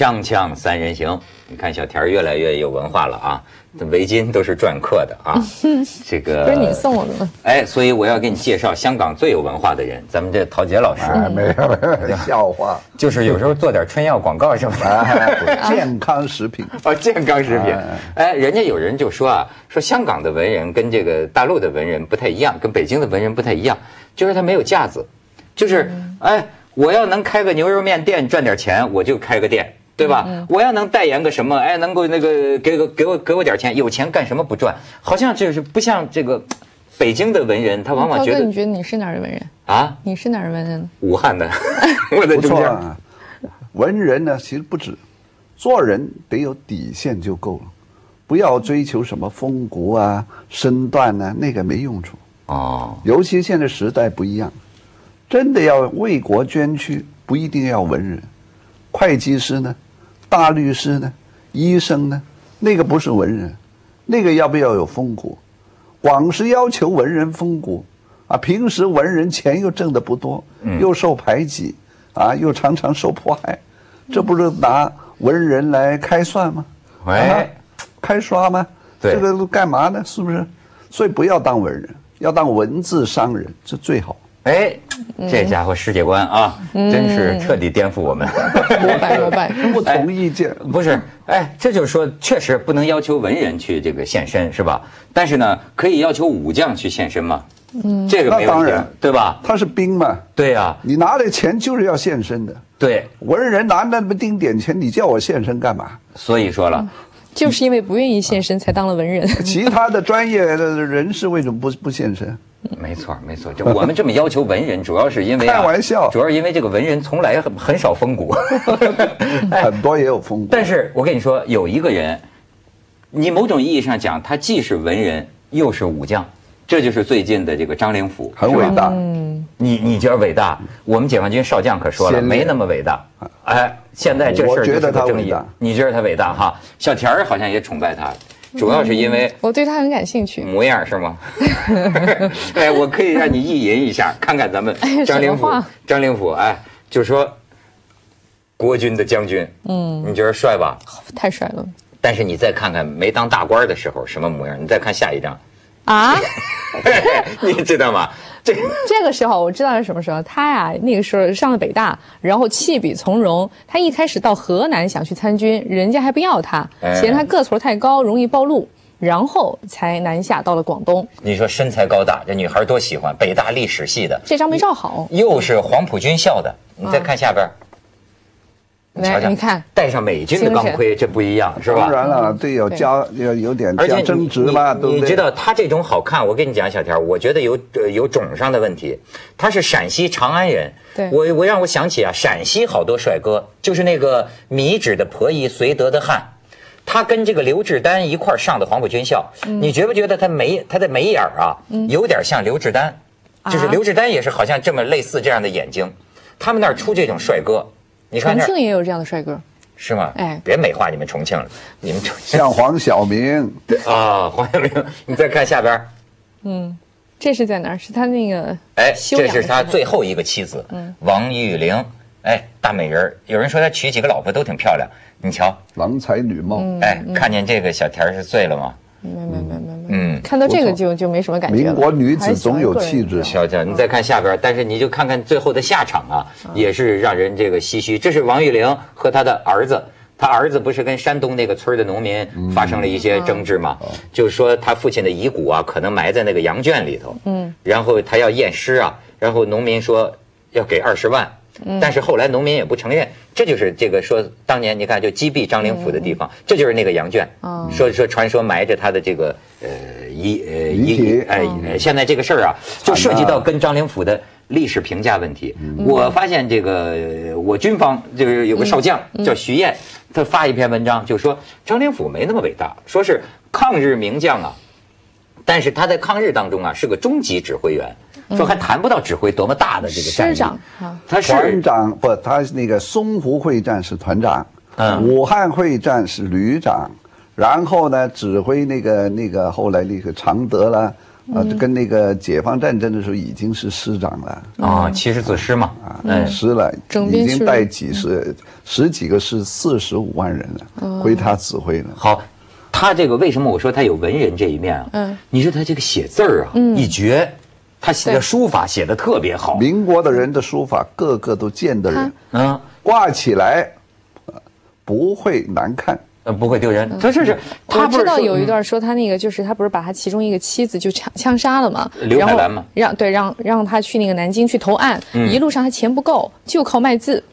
锵锵三人行，你看小田越来越有文化了啊，这围巾都是篆刻的啊。这个不是你送我的吗？哎，所以我要给你介绍香港最有文化的人，咱们这陶杰老师，哎，没有没有，笑话。就是有时候做点春药广告什么的，健康食品。哦，健康食品。哎，人家有人就说啊，说香港的文人跟这个大陆的文人不太一样，跟北京的文人不太一样，就是他没有架子，就是哎，我要能开个牛肉面店赚点钱，我就开个店。对吧？我要能代言个什么，哎，能够那个给个给我给我点钱，有钱干什么不赚？好像就是不像这个北京的文人，他往往觉得你觉得你是哪儿的文人？啊，你是哪儿的文人呢？武汉的，我在不中间。错啊，文人呢其实不止，做人得有底线就够了，不要追求什么风骨啊、身段呢、那个没用处。哦，尤其现在时代不一样，真的要为国捐躯，不一定要文人，会计师呢，大律师呢，医生呢，那个不是文人，那个要不要有风骨？光是要求文人风骨啊，平时文人钱又挣得不多，又受排挤啊，又常常受迫害，这不是拿文人来开涮吗？哎啊，开刷吗？对这个干嘛呢？是不是？所以不要当文人，要当文字商人，这最好。哎，这家伙世界观啊，真是彻底颠覆我们。膜拜膜拜。不同意见，不是，哎，这就是说，确实不能要求文人去这个献身，是吧？但是呢，可以要求武将去献身嘛。嗯，这个没问题那当然，对吧？他是兵嘛，对呀、你拿了钱就是要献身的。对，文人拿那么丁点钱，你叫我献身干嘛？所以说了，就是因为不愿意献身，才当了文人。其他的专业的人士为什么不不献身？没错没错，就我们这么要求文人，主要是因为、啊、开玩笑主要是因为这个文人从来很很少风骨。哎很多也有风骨，但是我跟你说，有一个人，你某种意义上讲，他既是文人又是武将，这就是最近的这个张灵甫，很伟大。你你觉得伟大？我们解放军少将可说了，没那么伟大。哎，现在这事儿我觉得就是个争议他伟大。你觉得他伟大哈？小田儿好像也崇拜他，主要是因为我对他很感兴趣。模样是吗？哎，我可以让你意淫一下，看看咱们哎张灵甫。张灵甫，哎，就说国军的将军，嗯，你觉得帅吧？太帅了但是你再看看没当大官的时候什么模样，你再看下一张，啊！你知道吗？这 这个时候我知道是什么时候，他呀那个时候上了北大，然后弃笔从戎。他一开始到河南想去参军，人家还不要他，哎嫌他个头太高，容易暴露，然后才南下到了广东。你说身材高大，这女孩多喜欢。北大历史系的，这张没照好，又是黄埔军校的，你再看下边儿，你瞧来，瞧，你看，戴上美军的钢盔，这不一样，是吧？当然了，对，要加要有点而且你加增值嘛，你对不对？你知道他这种好看，我跟你讲，小田，我觉得有呃有种上的问题。他是陕西长安人，对。我我让我想起啊，陕西好多帅哥，就是那个米脂的婆姨绥德的汉，他跟这个刘志丹一块上的黄埔军校，嗯。你觉不觉得他眉他的眉眼儿啊，有点像刘志丹，就是啊。刘志丹也是好像这么类似这样的眼睛，他们那儿出这种帅哥，你看重庆也有这样的帅哥。是吗？哎别美化你们重庆了，你们重庆像黄晓明，啊，黄晓明，你再看下边嗯。这是在哪儿？是他那个哎，这是他最后一个妻子，王玉玲。哎，大美人儿有人说他娶几个老婆都挺漂亮，你瞧，郎才女貌，哎，看见这个小田是醉了吗？没没没没没，嗯，看到这个就就没什么感觉了。民国女子总有气质。瞧瞧，你再看下边，但是你就看看最后的下场啊，也是让人这个唏嘘。这是王玉玲和她的儿子。他儿子不是跟山东那个村的农民发生了一些争执吗？就是说他父亲的遗骨啊，可能埋在那个羊圈里头。嗯，然后他要验尸啊，然后农民说要给二十万，但是后来农民也不承认。这就是这个说当年你看就击毙张灵甫的地方，这就是那个羊圈。说说传说埋着他的这个呃遗呃遗哎，呃现在这个事儿啊，就涉及到跟张灵甫的历史评价问题。我发现这个呃我军方就是有个少将叫徐燕，他发一篇文章就说张灵甫没那么伟大，说是抗日名将啊，但是他在抗日当中啊是个中级指挥员，说还谈不到指挥多么大的这个战役师长啊，他团是长不，他那个淞沪会战是团长，嗯武汉会战是旅长，然后呢指挥那个那个后来那个常德了，啊，跟那个解放战争的时候已经是师长了。啊，七十子师嘛，啊，嗯，师了，已经带几十十几个师，四十五万人了，归他指挥了。好，他这个为什么我说他有文人这一面啊？嗯，你说他这个写字儿啊，一绝，他写的书法写的特别好，民国的人的书法，个个都见得人，嗯，挂起来呃不会难看。呃，不会丢人。他这是他我知道有一段说他那个就是他不是把他其中一个妻子就枪枪杀了嘛，然后刘海兰嘛让对让让他去那个南京去投案，嗯一路上他钱不够，就靠卖字，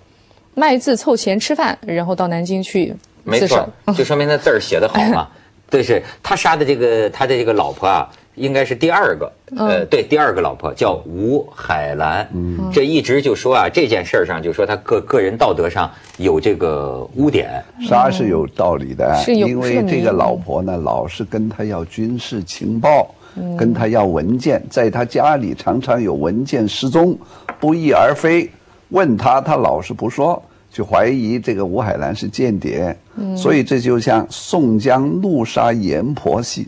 卖字凑钱吃饭，然后到南京去没自首错。，就说明他字儿写的好嘛。对，是他杀的这个他的这个老婆啊，应该是第二个，呃，对，第二个老婆叫吴海兰。嗯，这一直就说啊，这件事儿上就说他个个人道德上有这个污点。杀是有道理的，是有因为这个老婆呢，老是跟他要军事情报，跟他要文件，在他家里常常有文件失踪，不翼而飞。问他，他老是不说，就怀疑这个吴海兰是间谍。所以这就像宋江怒杀阎婆惜，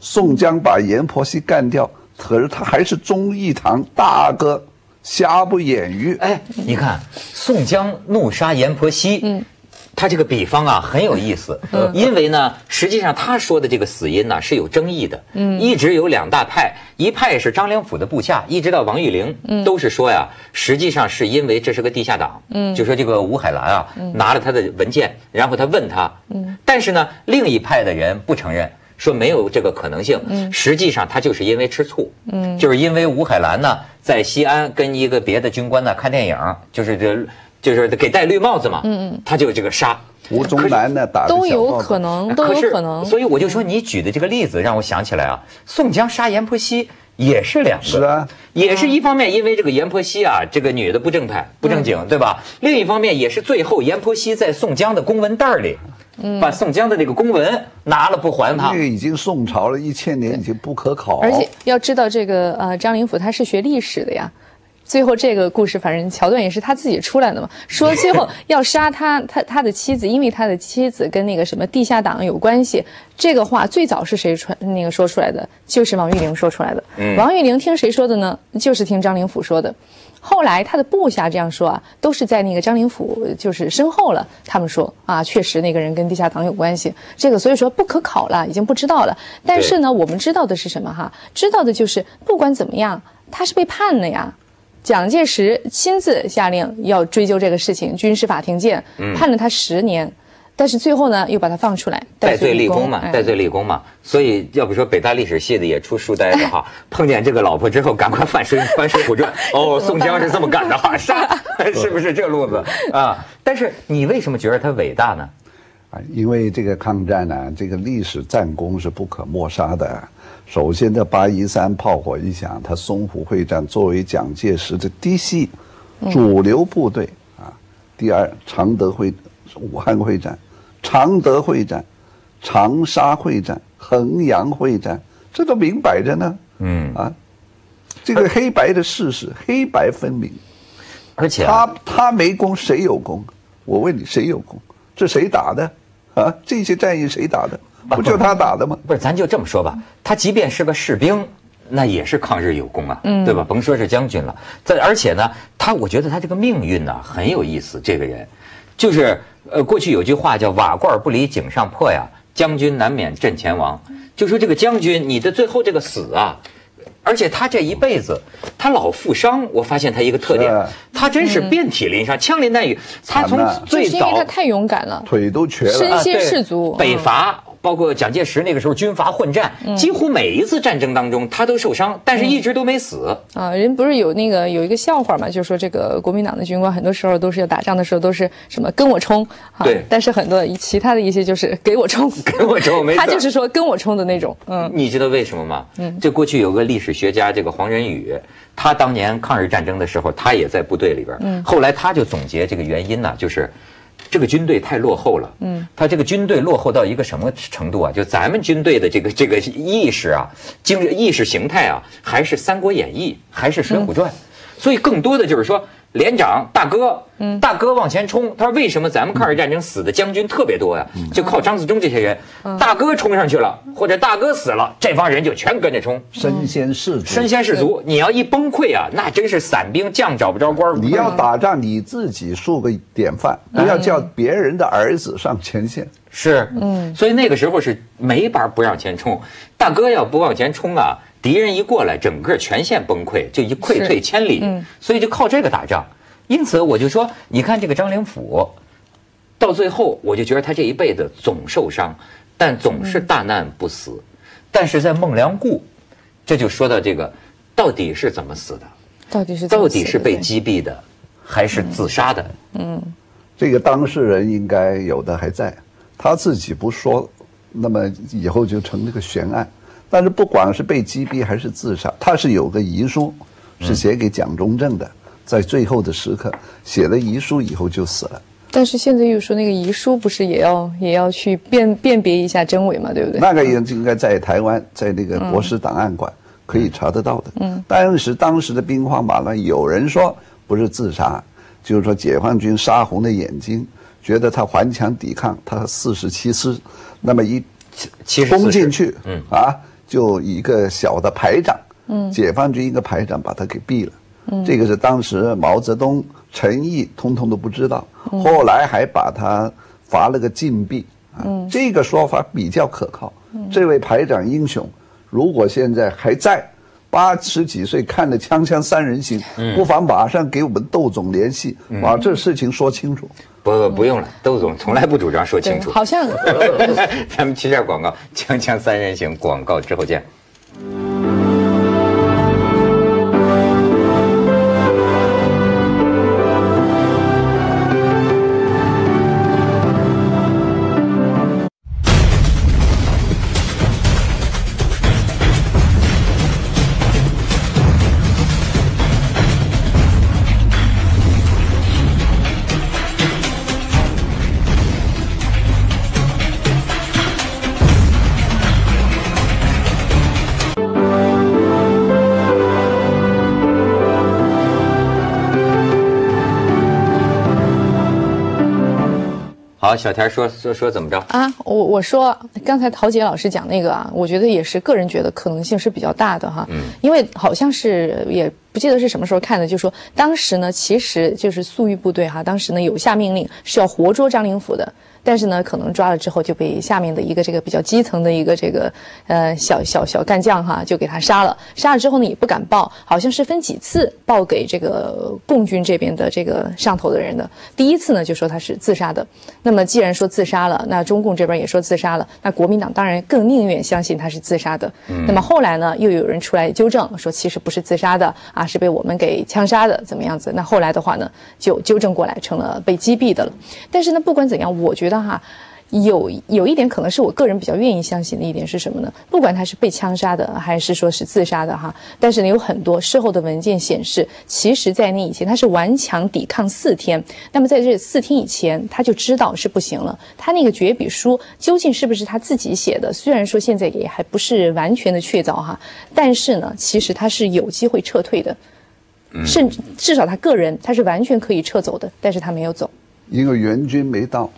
宋江把阎婆惜干掉，可是他还是忠义堂大哥，瑕不掩瑜。哎，你看宋江怒杀阎婆惜，嗯，他这个比方啊很有意思，嗯，因为呢，实际上他说的这个死因呢是有争议的，嗯，一直有两大派，一派是张灵甫的部下，一直到王玉玲，嗯，都是说呀，实际上是因为这是个地下党，嗯，就说这个吴海兰啊，拿了他的文件，然后他问他，嗯，但是呢，另一派的人不承认。说没有这个可能性，嗯，实际上他就是因为吃醋，嗯，就是因为吴海兰呢在西安跟一个别的军官呢看电影，就是这就是给戴绿帽子嘛，嗯嗯，他就这个杀。吴宗南呢，打的都有可能，都有可能。所以我就说你举的这个例子让我想起来啊，宋江杀阎婆惜也是两个，是啊，也是一方面因为这个阎婆惜啊，这个女的不正派不正经，对吧？另一方面也是最后阎婆惜在宋江的公文袋里，把宋江的那个公文拿了不还他因，为已经宋朝了一千年，已经不可考。而且要知道，这个呃，张灵甫他是学历史的呀。最后这个故事，反正桥段也是他自己出来的嘛。说最后 要杀他，他他的妻子，因为他的妻子跟那个什么地下党有关系。这个话最早是谁传那个说出来的？就是王玉玲说出来的。王玉玲听谁说的呢？就是听张灵甫说的。后来他的部下这样说啊，都是在那个张灵甫就是身后了。他们说啊，确实那个人跟地下党有关系。这个所以说不可考了，已经不知道了。但是呢，我们知道的是什么哈？知道的就是不管怎么样，他是被判了呀。蒋介石亲自下令要追究这个事情，军事法庭见，判了他十年，但是最后呢又把他放出来，戴罪立功嘛，哎戴罪立功嘛。所以要不说北大历史系的也出书呆子哈，碰见这个老婆之后，赶快翻水翻《水浒传 》。哦，宋江是这么干的哈，杀，是不是这路子啊？但是你为什么觉得他伟大呢？啊，因为这个抗战呢、这个历史战功是不可抹杀的。首先，这八一三炮火一响，他淞沪会战作为蒋介石的嫡系主流部队啊。第二，常德会、武汉会战、常德会战、长沙会战、衡阳会战，这都明摆着呢。嗯啊，这个黑白的事实，黑白分明。而且啊他他没功，谁有功？我问你，谁有功？这谁打的？啊，这些战役谁打的？不就他打的吗？不是，咱就这么说吧，他即便是个士兵，那也是抗日有功啊，对吧？甭说是将军了，在而且呢，他我觉得他这个命运呢很有意思。这个人，就是呃，过去有句话叫“瓦罐不离井上破”呀，将军难免阵前亡。就说这个将军，你的最后这个死啊。而且他这一辈子，他老负伤。我发现他一个特点，他真是遍体鳞伤，枪林弹雨。他从最就是因为早他太勇敢了。腿都瘸了。身先士卒北嗯伐，包括蒋介石那个时候军阀混战，几乎每一次战争当中他都受伤，但是一直都没死。啊，人不是有那个有一个笑话嘛，就是说这个国民党的军官很多时候都是要打仗的时候都是什么跟我冲，啊、对。但是很多其他的一些就是给我冲，给我冲没错。他就是说跟我冲的那种，嗯，你知道为什么吗？嗯，这过去有个历史学家，这个黄仁宇，他当年抗日战争的时候，他也在部队里边。嗯，后来他就总结这个原因呢，就是这个军队太落后了。嗯，他这个军队落后到一个什么程度啊？就咱们军队的这个这个意识啊，精意识形态啊，还是《三国演义》，还是《水浒传》。所以更多的就是说，连长大哥，大哥往前冲。他说：“为什么咱们抗日战争死的将军特别多呀？就靠张自忠这些人，大哥冲上去了，或者大哥死了，这帮人就全跟着冲，身先士卒，身先士卒。你要一崩溃啊，那真是散兵将找不着官。你要打仗，你自己树个典范，不要叫别人的儿子上前线。是，嗯，所以那个时候是没法不让前冲。大哥要不往前冲啊，敌人一过来，整个全线崩溃，就一溃退千里。所以就靠这个打仗。因此我就说，你看这个张灵甫，到最后我就觉得他这一辈子总受伤，但总是大难不死。但是在孟良崮，这就说到这个，到底是怎么死的？到底是到底是被击毙的，还是自杀的？嗯，这个当事人应该有的还在，他自己不说，那么以后就成这个悬案。但是不管是被击毙还是自杀，他是有个遗书，是写给蒋中正的。在最后的时刻写了遗书以后就死了，但是现在又说那个遗书不是也要也要去辨辨别一下真伪嘛，对不对？那个也应该在台湾，在那个国史档案馆可以查得到的。嗯，但是当时的兵荒马乱，有人说不是自杀，就是说解放军杀红了眼睛，觉得他顽强抵抗，他四十七师，那么一攻进去，嗯啊，就一个小的排长，嗯，解放军一个排长把他给毙了。这个是当时毛泽东、陈毅通通都不知道，后来还把他罚了个禁闭啊。这个说法比较可靠。这位排长英雄，如果现在还在，八十几岁看了《锵锵三人行》，不妨马上给我们窦总联系，把这事情说清楚。不，不用了，窦总从来不主张说清楚。好像，咱们去下广告，《锵锵三人行》广告之后见。好，小田说说说怎么着啊？我我说刚才陶杰老师讲那个啊，我觉得也是个人觉得可能性是比较大的哈，嗯，因为好像是也不记得是什么时候看的，就说当时呢，其实就是粟裕部队哈，当时呢有下命令是要活捉张灵甫的。但是呢，可能抓了之后就被下面的一个这个比较基层的一个这个呃小小小干将哈，就给他杀了。杀了之后呢，也不敢报，好像是分几次报给这个共军这边的这个上头的人的。第一次呢，就说他是自杀的。那么既然说自杀了，那中共这边也说自杀了，那国民党当然更宁愿相信他是自杀的。那么后来呢，又有人出来纠正说，其实不是自杀的啊，是被我们给枪杀的，怎么样子？那后来的话呢，就纠正过来成了被击毙的了。但是呢，不管怎样，我觉得。哈，有有一点可能是我个人比较愿意相信的一点是什么呢？不管他是被枪杀的，还是说是自杀的哈，但是呢，有很多事后的文件显示，其实在那以前他是顽强抵抗四天。那么在这四天以前，他就知道是不行了。他那个绝笔书究竟是不是他自己写的？虽然说现在也还不是完全的确凿哈，但是呢，其实他是有机会撤退的，甚至至少他个人他是完全可以撤走的，但是他没有走，因为援军没到。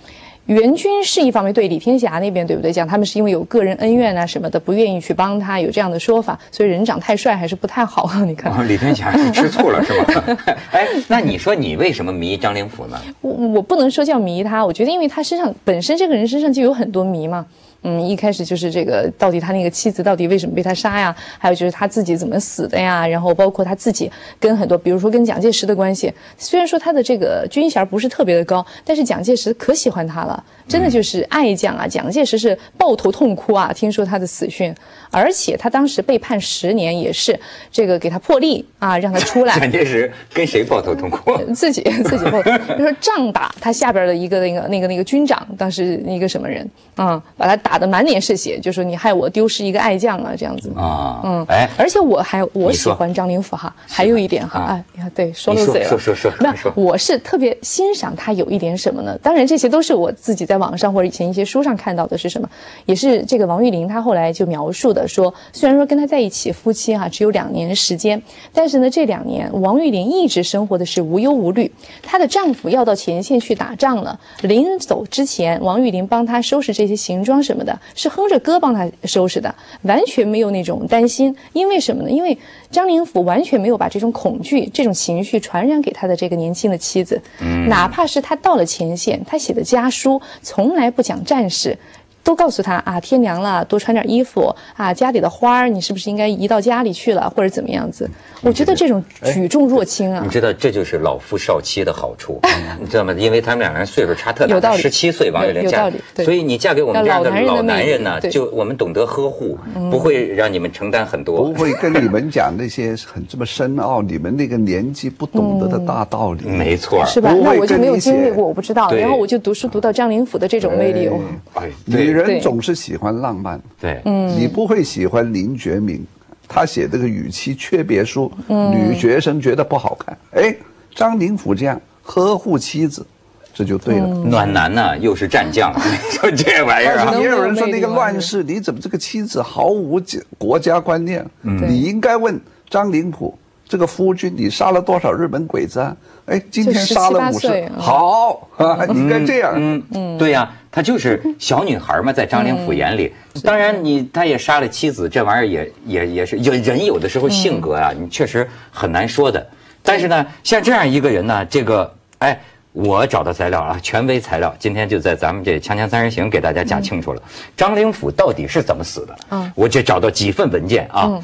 援军是一方面，对李天霞那边对不对？讲他们是因为有个人恩怨啊什么的，不愿意去帮他，有这样的说法，所以人长太帅还是不太好。你看，李天霞是吃醋了 是吧？哎，那你说你为什么迷张灵甫呢？我我不能说叫迷他，我觉得因为他身上本身这个人身上就有很多迷嘛。嗯，一开始就是这个，到底他那个妻子到底为什么被他杀呀？还有就是他自己怎么死的呀？然后包括他自己跟很多，比如说跟蒋介石的关系，虽然说他的这个军衔不是特别的高，但是蒋介石可喜欢他了，真的就是爱将啊！蒋介石是抱头痛哭啊，听说他的死讯，而且他当时被判十年，也是这个给他破例啊，让他出来。蒋介石跟谁抱头痛哭？自己自己抱头，就说仗打他下边的一个那个那个那个军长，当时一个什么人啊，把他打。打得满脸是血，就说你害我丢失一个爱将啊，这样子。啊，嗯，哎，而且我还我喜欢张灵甫哈，还有一点哈，啊哎呀，对，说漏嘴了，说说说没有，我是特别欣赏他有一点什么呢？当然这些都是我自己在网上或者以前一些书上看到的是什么，也是这个王玉玲她后来就描述的说，虽然说跟他在一起夫妻哈、只有两年时间，但是呢这两年王玉玲一直生活的是无忧无虑，她的丈夫要到前线去打仗了，临走之前，王玉玲帮他收拾这些行装什么的，是哼着歌帮他收拾的，完全没有那种担心。因为什么呢？因为张灵甫完全没有把这种恐惧、这种情绪传染给他的这个年轻的妻子。哪怕是他到了前线，他写的家书从来不讲战事。都告诉他啊，天凉了，多穿点衣服啊，家里的花儿你是不是应该移到家里去了，或者怎么样子？我觉得这种举重若轻啊你，知道这就是老夫少妻的好处，你知道吗？因为他们两个人岁数差特大，有道理十七岁王玉玲有嫁所以你嫁给我们这样的老男人的男人呢，对就我们懂得呵护，不会让你们承担很多不。会跟你们讲那些很这么深奥，你们那个年纪不懂得的大道理。没错，是吧？那我就没有经历过，我不知道。然后我就读书读到张灵甫的这种魅力，哦。哎，女对人总是喜欢浪漫，对，你不会喜欢林觉民，他写这个语气诀别书，女学生觉得不好看。哎，张灵甫这样呵护妻子，这就对了。暖男呢又是战将，这玩意儿啊。能，也有人说那个乱世，你怎么这个妻子毫无国家观念？你应该问张灵甫，这个夫君，你杀了多少日本鬼子啊？哎，今天杀了五就17 18岁十，嗯好啊，你应该这样。嗯。嗯，对呀，她就是 小女孩嘛，在张灵甫眼里，当然你他也杀了妻子，这玩意儿也也也是有人有的时候性格啊，你确实很难说的。但是呢，像这样一个人呢，这个哎。我找到材料啊，权威材料，今天就在咱们这《锵锵三人行》给大家讲清楚了，张灵甫到底是怎么死的？嗯。我这找到几份文件啊，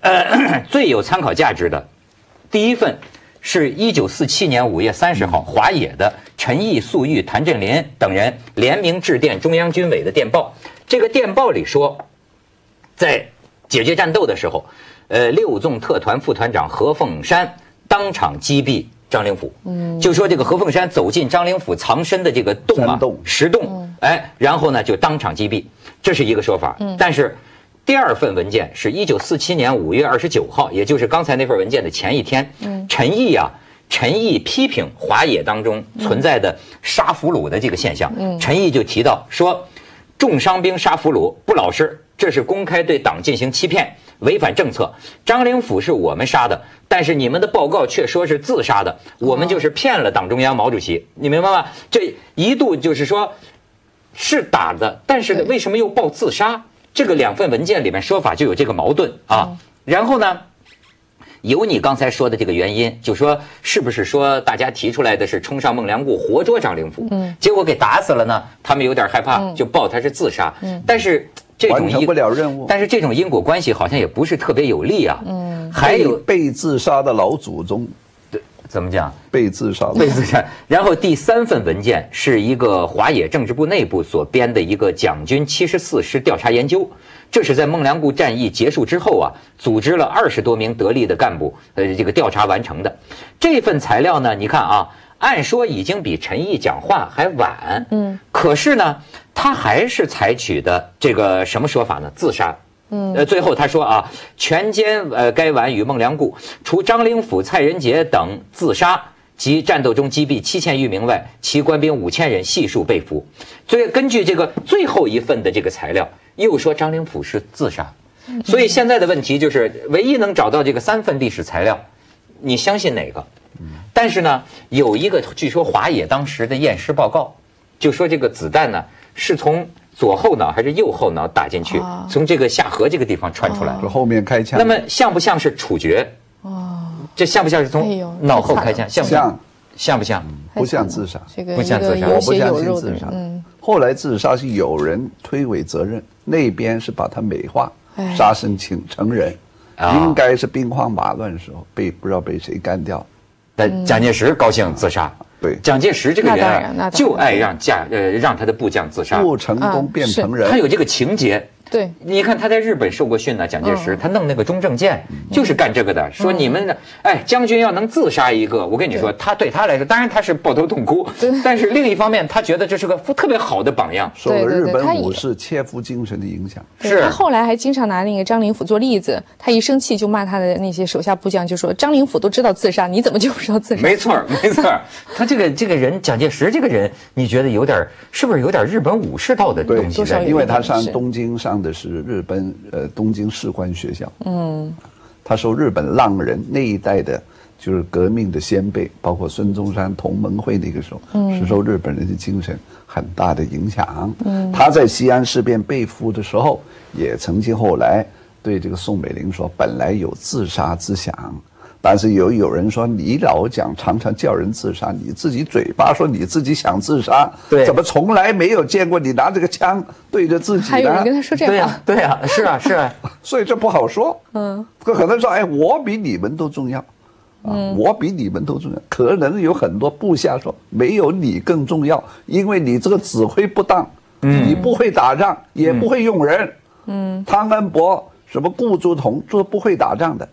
呃，最有参考价值的，第一份是一九四七年五月三十号华野的陈毅、粟裕、谭震林等人联名致电中央军委的电报。这个电报里说，在解决战斗的时候，呃，六纵特团副团长何凤山当场击毙张灵甫。嗯，就说这个何凤山走进张灵甫藏身的这个洞啊石洞，哎，然后呢就当场击毙，这是一个说法。但是。第二份文件是一九四七年五月二十九号，也就是刚才那份文件的前一天。陈毅啊，陈毅批评华野当中存在的杀俘虏的这个现象。陈毅就提到说，重伤兵杀俘虏不老实，这是公开对党进行欺骗，违反政策。张灵甫是我们杀的，但是你们的报告却说是自杀的，我们就是骗了党中央毛主席，你明白吗？这一度就是说。是打的，但是呢，为什么又报自杀？这个两份文件里面说法就有这个矛盾啊。然后呢，有你刚才说的这个原因，就说是不是说大家提出来的是冲上孟良崮活捉张灵甫，嗯，结果给打死了呢？他们有点害怕，就报他是自杀。嗯，但是这种因完成不了任务但是这种因果关系好像也不是特别有利啊。嗯，还有被自杀的老祖宗，怎么讲？被自杀的类似这样。然后第三份文件是一个华野政治部内部所编的一个蒋军七十四师调查研究，这是在孟良崮战役结束之后啊，组织了二十多名得力的干部，呃，这个调查完成的。这份材料呢，你看啊，按说已经比陈毅讲话还晚，嗯，可是呢，他还是采取的这个什么说法呢？自杀。嗯，呃，最后他说啊，全歼呃该皖与孟良崮，除张灵甫、蔡仁杰等自杀及战斗中击毙七千余名外，其官兵五千人，悉数被俘。所以根据这个最后一份的这个材料，又说张灵甫是自杀。所以现在的问题就是，唯一能找到这个三份历史材料，你相信哪个？但是呢，有一个据说华野当时的验尸报告，就说这个子弹呢是从左后脑还是右后脑打进去，哦从这个下颌这个地方穿出来。就后面开枪。那么像不像是处决？哦，这像不像是从脑后开枪？像不像像不像？不像自杀，这个不像自杀一个有我不相血有肉的信自杀。嗯，后来自杀是有人推诿责任，那边是把他美化哎，杀身成成人，啊应该是兵荒马乱的时候被不知道被谁干掉。但蒋介石高兴自杀。对。蒋介石这个人啊，就爱让将呃让他的部将自杀。不成功变成人，他有这个情节，对，你看他在日本受过训呢，蒋介石他弄那个中正舰就是干这个的，说你们的哎将军要能自杀一个，我跟你说，他对他来说，当然他是抱头痛哭，但是另一方面他觉得这是个特别好的榜样。受了日本武士切腹精神的影响。是他后来还经常拿那个张灵甫做例子，他一生气就骂他的那些手下部将，就说张灵甫都知道自杀，你怎么就不知道自杀？没错，没错，他这个这个人，蒋介石这个人，你觉得有点儿是不是有点日本武士道的东西多少有在里面？因为他上东京上的是日本呃东京士官学校，嗯，他受日本浪人那一代的，就是革命的先辈，包括孙中山同盟会那个时候，是受日本人的精神很大的影响。嗯，他在西安事变被俘的时候，也曾经后来对这个宋美龄说，本来有自杀之想。但是有有人说你老讲常常叫人自杀，你自己嘴巴说你自己想自杀，对怎么从来没有见过你拿这个枪对着自己还有人跟呢？他说这对呀、话，对呀、是啊，是啊，所以这不好说。嗯，可能说，哎，我比你们都重要，啊，我比你们都重要。可能有很多部下说，没有你更重要，因为你这个指挥不当，你不会打仗，也不会用人。嗯，汤恩伯、什么顾祝同，这不会打仗的。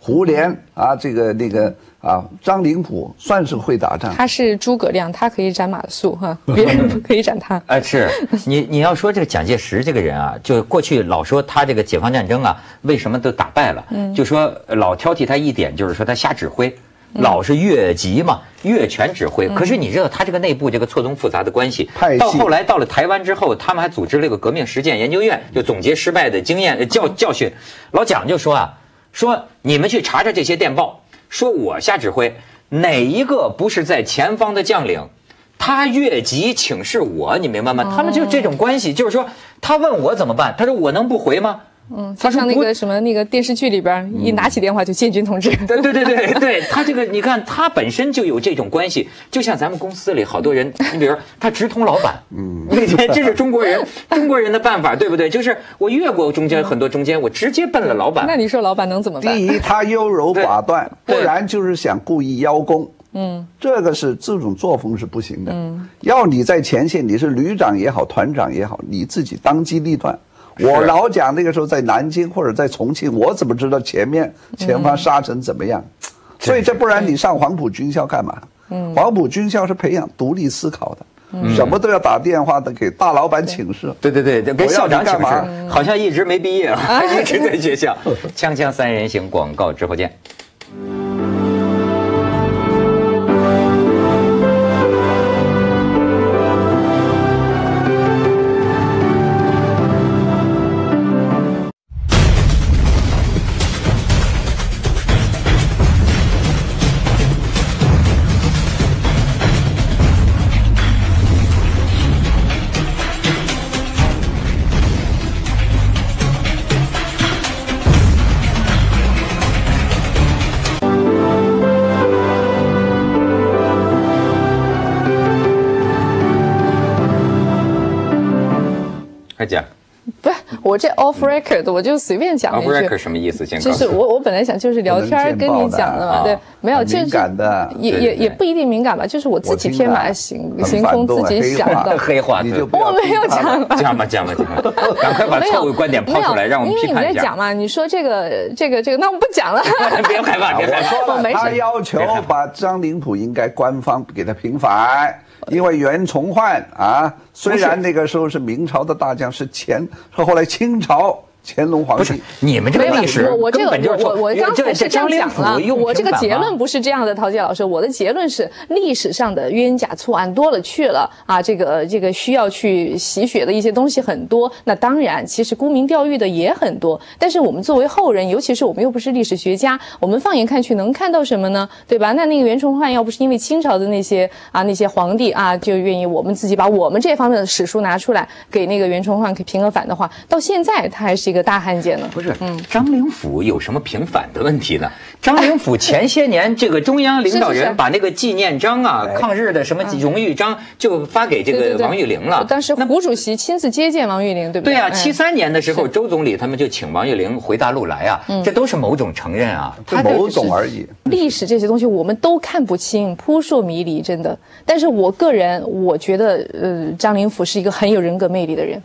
胡琏啊，这个那个啊，张灵甫算是会打仗。他是诸葛亮，他可以斩马谡哈，别人 不可以斩他。哎，是你你要说这个蒋介石这个人啊，就过去老说他这个解放战争啊，为什么都打败了？就说老挑剔他一点，就是说他瞎指挥。老是越级嘛，越权指挥。可是你知道他这个内部这个错综复杂的关系到后来到了台湾之后，他们还组织了一个革命实践研究院，就总结失败的经验呃教教训。老蒋就说啊，说你们去查查这些电报，说我瞎指挥，哪一个不是在前方的将领？他越级请示我，你明白吗？他们就这种关系，就是说他问我怎么办，他说我能不回吗？嗯，他像那个什么那个电视剧里边，一拿起电话就建军同志。对对对对对，他这个你看，他本身就有这种关系，就像咱们公司里好多人，你比如说他直通老板，嗯，这是中国人 中国人的办法，对不对？就是我越过中间很多中间，我直接奔了老板。那你说老板能怎么办？第一，他优柔寡断，不然就是想故意邀功。嗯，这个是这种作风是不行的。嗯，要你在前线，你是旅长也好，团长也好，你自己当机立断。我老蒋那个时候在南京或者在重庆，我怎么知道前面前方沙尘怎么样？所以这不然你上黄埔军校干嘛？嗯，黄埔军校是培养独立思考的，什么都要打电话的给大老板请示。对对对，跟我要校长请你干嘛示，好像一直没毕业啊，一直在学校。锵锵三人行，广告之后见。我这 off record，我就随便讲，off 一 record 句。什么意思？先就是我我本来想就是聊天跟你讲的嘛，对，没有很就是敏感的也也也不一定敏感吧，就是我自己天马行行空，自己想的。黑话，你就我没有讲吧讲吧讲吧讲吧，赶快把错误观点抛出来，让我们批因为你判一下。在讲嘛，你说这个这个这个，那我不讲了。别害怕，别害怕。我没事他要求把张灵甫应该官方给他平反，因为袁崇焕啊，虽然那个时候是明朝的大将，是前是后来清朝乾隆皇不是帝。你们这个历史我我这个我我我刚才是这样讲了我这个结论不是这样的，陶杰老师，我的结论是历史上的冤假错案多了去了啊，这个这个需要去洗雪的一些东西很多。那当然，其实沽名钓誉的也很多，但是我们作为后人，尤其是我们又不是历史学家，我们放眼看去能看到什么呢？对吧？那那个袁崇焕要不是因为清朝的那些啊那些皇帝啊，就愿意我们自己把我们这方面的史书拿出来给那个袁崇焕给平个反的话，到现在他还是一个大汉奸呢。不是，嗯张灵甫有什么平反的问题呢？张灵甫前些年这个中央领导人 把那个纪念章啊、抗日的什么荣誉章就发给这个王玉玲了。当时胡主席亲自接见王玉玲，对不对？对啊，哎七三年的时候，周总理他们就请王玉玲回大陆来啊，这都是某种承认啊。这某种而已。历史这些东西我们都看不清，扑朔迷离，真的。但是我个人我觉得，呃，张灵甫是一个很有人格魅力的人。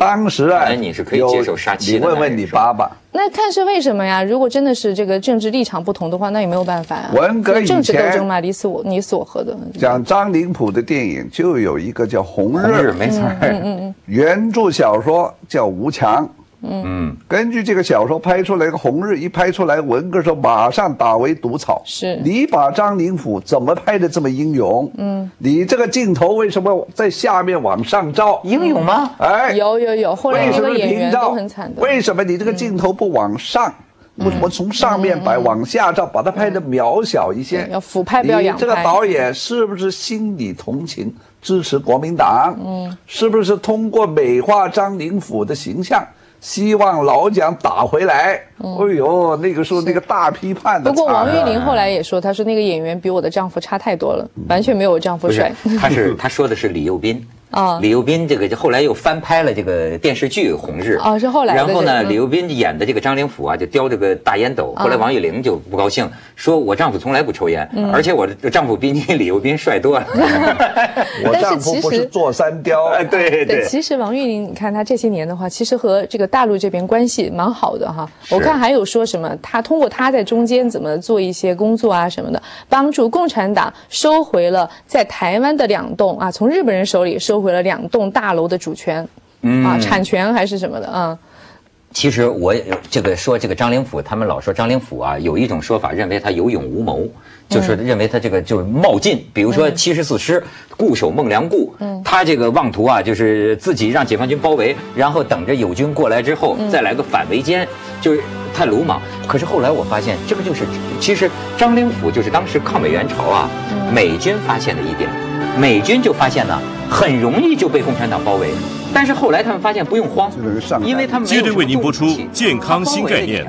当时啊，哎你是可以接受杀妻的你问问你爸爸，那看是为什么呀？如果真的是这个政治立场不同的话，那也没有办法呀。文革以政治斗前争嘛，你所你所和的。讲张灵甫的电影就有一个叫《红日红日》，没错儿，原著小说叫吴强。嗯，根据这个小说拍出来一个《红日》，一拍出来，文革时候马上打为毒草。是你把张灵甫怎么拍的这么英勇？嗯，你这个镜头为什么在下面往上照？英勇吗？哎，有有有，后来什么个演员都很惨的。为什么你这个镜头不往上？为什么从上面摆往下照，把它拍的渺小一些对？要俯拍不要仰拍你这个导演是不是心里同情，支持国民党？嗯，是不是通过美化张灵甫的形象？希望老蒋打回来，哎呦，那个时候那个大批判的不过。王玉林后来也说，他说那个演员比我的丈夫差太多了，完全没有我丈夫帅。，他是他说的是李幼斌。啊李幼斌这个就后来又翻拍了这个电视剧《红日》哦是后来的然后呢，嗯李幼斌演的这个张灵甫啊，就叼着个大烟斗。后来王玉玲就不高兴，说我丈夫从来不抽烟，嗯而且我的丈夫比你李幼斌帅多了。我丈夫不是坐山雕，哎，对对，其实王玉玲，你看他这些年的话，其实和这个大陆这边关系蛮好的哈。我看还有说什么，他通过他在中间怎么做一些工作啊什么的，帮助共产党收回了在台湾的两栋啊，从日本人手里收回了两栋大楼的主权，嗯啊，产权还是什么的啊。其实我也这个说这个张灵甫，他们老说张灵甫啊，有一种说法认为他有勇无谋，就是认为他这个就是冒进。比如说七十四师固守孟良崮，他这个妄图啊，就是自己让解放军包围，然后等着友军过来之后再来个反围歼，就是太鲁莽。可是后来我发现，这个就是其实张灵甫就是当时抗美援朝啊，美军发现的一点，美军就发现呢，很容易就被共产党包围。但是后来他们发现不用慌因为他们没有接着为您播出健康新概念